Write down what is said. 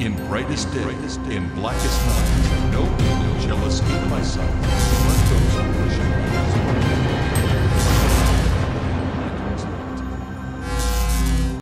In brightest day, in blackest night, no evil shall escape my sight.